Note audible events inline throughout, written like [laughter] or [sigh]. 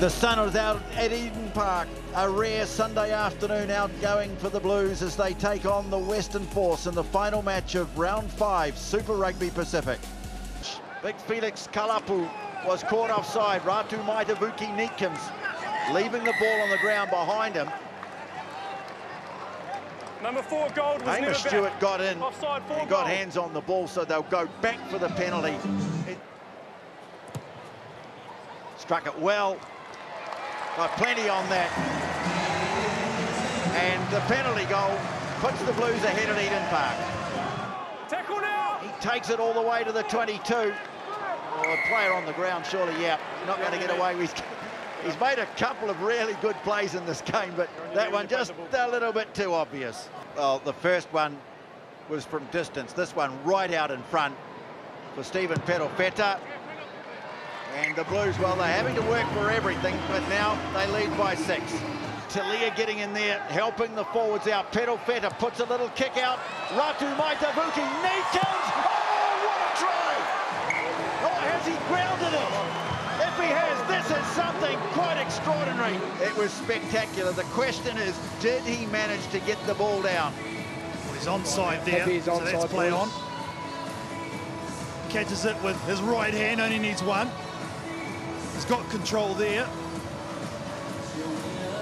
The sun is out at Eden Park. A rare Sunday afternoon outgoing for the Blues as they take on the Western Force in the final match of round five Super Rugby Pacific. Big Felix Kalapu was caught offside. Ratu Maitavuki Neekins leaving the ball on the ground behind him. Number four, Gold was Hamish Stewart got in. Offside, four he got goal. hands on the ball, so they'll go back for the penalty. It struck it well. Got plenty on that. And the penalty goal puts the Blues ahead at Eden Park. Tackle now. He takes it all the way to the 22. Oh, a player on the ground, surely, yeah. Not going to get away with... [laughs] He's made a couple of really good plays in this game, but that one just a little bit too obvious. Well, the first one was from distance. This one right out in front for Stephen Perofeta. And the Blues, well, they're having to work for everything, but now they lead by six. Talia getting in there, helping the forwards out. Perofeta puts a little kick out. Ratu Maitavuki, Neekins! Oh, what a try! Oh, has he grounded it? If he has, this is something quite extraordinary. It was spectacular. The question is, did he manage to get the ball down? Well, he's onside there, Happy he's so let's onside, play boys. on. Catches it with his right hand, only needs one. He's got control there.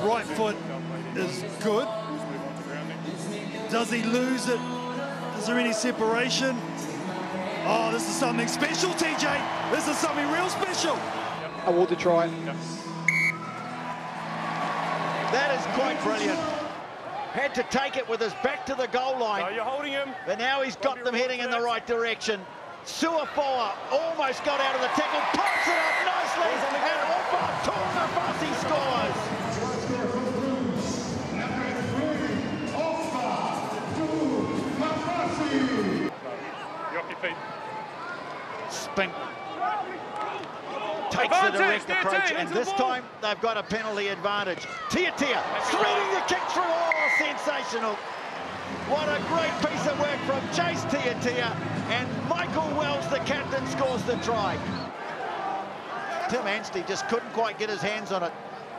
Right foot is good. Does he lose it? Is there any separation? Oh, this is something special, TJ. This is something real special. Award the try. That is quite brilliant. Had to take it with his back to the goal No, line, you're holding him. but now he's got them heading in the right direction. Suafoa almost got out of the tackle, pops it up nicely, and Ofa Tu'ungafasi scores. You're off your feet. Spink takes the direct approach, and the this ball. time they've got a penalty advantage. Tiatia threading the kick through, oh, sensational. What a great piece of work from Chase Tiatia, and Michael Wells, the captain, scores the try. Tim Anstey just couldn't quite get his hands on it.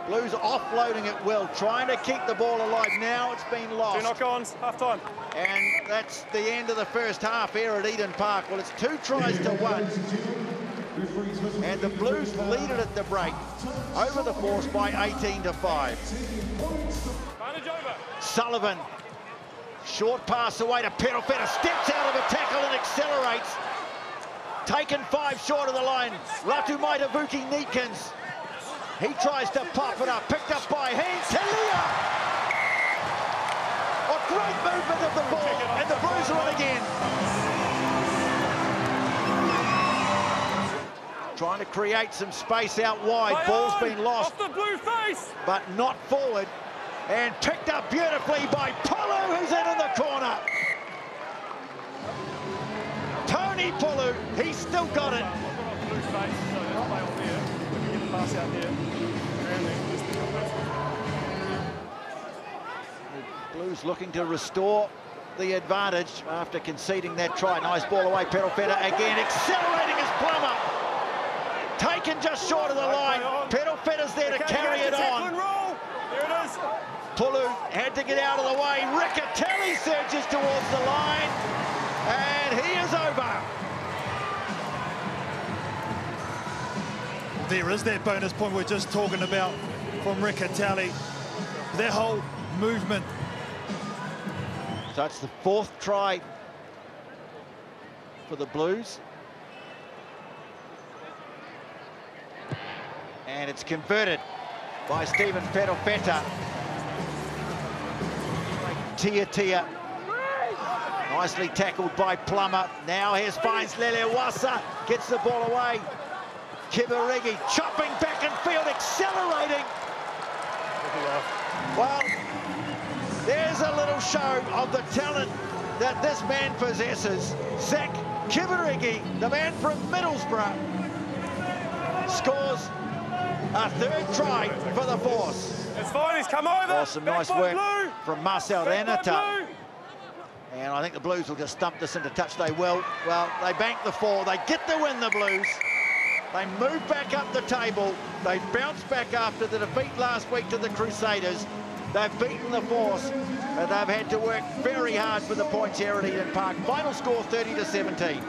Blues offloading it well, trying to keep the ball alive. Now it's been lost. Two knock-ons, half-time. And that's the end of the first half here at Eden Park. Well, it's two tries to one. And the Blues lead it at the break over the Force by 18 to 5. Sullivan, short pass away to Perofeta, steps out of a tackle and accelerates. Taken five short of the line. Ratu Maitavuki Neekins. He tries to pop it up, picked up by Haynes. Talia! A great movement of the ball, and the Blues are on again. Trying to create some space out wide. Ball's been lost Off the blue face. but not forward. And picked up beautifully by Pulu, who's in in the corner. Tony Pulu, he's still got it. Blue face, so let's play on there. We can get the pass out here. Grounding, just pick up that. Blues looking to restore the advantage after conceding that try. Nice ball away, Perofeta again, accelerating his plumber. Taken just short of the line. Perofeta's there to Okay, carry go it to tackle on. and roll. There it is. Pulu had to get out of the way. Riccitelli surges towards the line. And he is over. There is that bonus point we're just talking about from Riccitelli. Their whole movement So it's the fourth try for the Blues. And it's converted by Stephen Perofeta. Tiatia. Nicely tackled by Plummer. Now here's finds Lelewasa. Gets the ball away. Kibirige chopping back in field, accelerating. Well, there's a little show of the talent that this man possesses. Zach Kibirige, the man from Middlesbrough, scores a third try for the Force. It's fine, he's come over. Awesome, nice work Blue. From Marcel Renata. And I think the Blues will just stump this into touch. They will. Well, they bank the four. They get the win, the Blues. They move back up the table. They bounce back after the defeat last week to the Crusaders. They've beaten the Force, but they've had to work very hard for the points here at Eden Park. Final score 30 to 17.